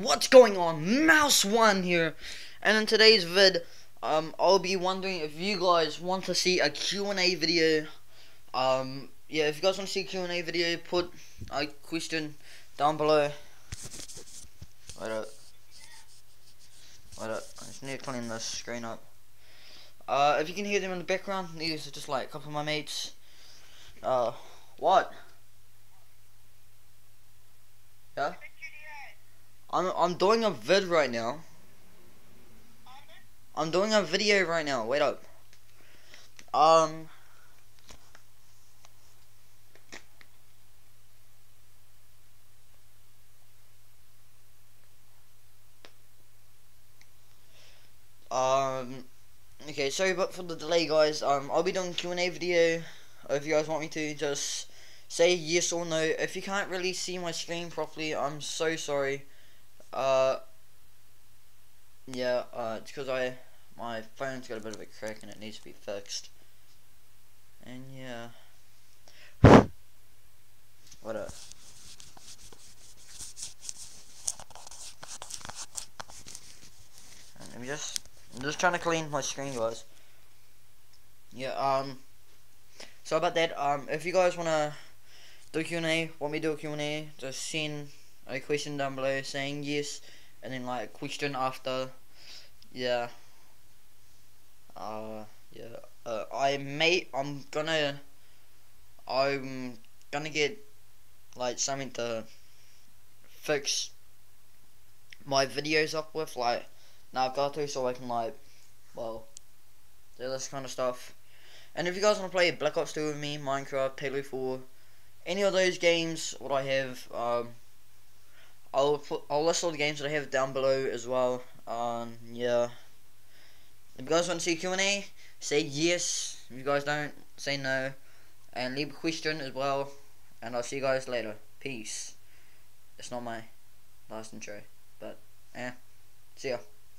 What's going on? Mouse One here, and in today's vid, um, I'll be wondering if you guys want to see a Q&A video. Um, yeah, if you guys want to see a Q&A video, put a question down below. Wait up. Wait up. I just need to clean this screen up. Uh, if you can hear them in the background, these are just like a couple of my mates. Uh, what? Yeah? I'm I'm doing a vid right now. I'm doing a video right now. Wait up. Um. Um. Okay, sorry but for the delay, guys. Um, I'll be doing Q and A video. If you guys want me to, just say yes or no. If you can't really see my screen properly, I'm so sorry. Uh, yeah, uh, it's because I, my phone's got a bit of a crack and it needs to be fixed. And yeah. What? Let me just, I'm just trying to clean my screen, guys. Yeah, um, so about that, um, if you guys wanna do Q&A, want me to do a Q&A, just send a question down below saying yes, and then like a question after, yeah, uh, yeah, uh, I may, I'm gonna, I'm gonna get, like, something to fix my videos up with, like, now got to, so I can, like, well, do this kind of stuff. And if you guys want to play Black Ops 2 with me, Minecraft, Halo 4, any of those games, what I have, um, I'll put, I'll list all the games that I have down below as well. Um, yeah. If you guys want to see Q&A, say yes. If you guys don't, say no. And leave a question as well. And I'll see you guys later. Peace. It's not my last intro, but, eh. See ya.